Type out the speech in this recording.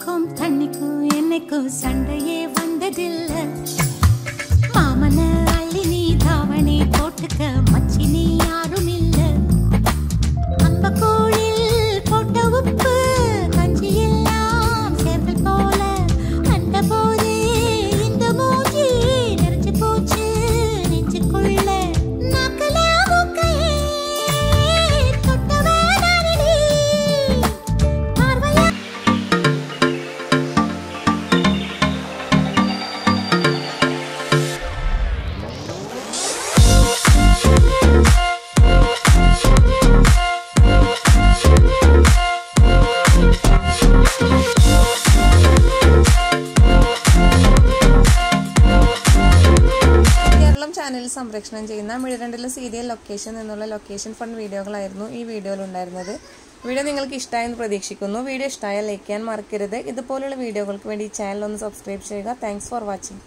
உனக்கும் தண்ணிக்கும் என்னைக்கும் சண்டையே வந்ததில்லை. மாமன കേരളം സംരക്ഷണം ചെയ്യുന്ന മിഴരണ്ടിലെ സീരിയൽ ലൊക്കേഷൻ എന്നുള്ള ലൊക്കേഷൻ ഫണ്ട് വീഡിയോകളായിരുന്നു ഈ വീഡിയോയിൽ ഉണ്ടായിരുന്നത് വീഡിയോ നിങ്ങൾക്ക് ഇഷ്ടമായെന്ന് പ്രതീക്ഷിക്കുന്നു. വീഡിയോ ഇഷ്ടമായാൽ ലൈക്ക് ചെയ്യാൻ മറക്കരുത്. ഇതുപോലുള്ള വീഡിയോകൾക്ക് വേണ്ടി ചാനൽ ഒന്ന് സബ്സ്ക്രൈബ് ചെയ്യുക. Thanks for watching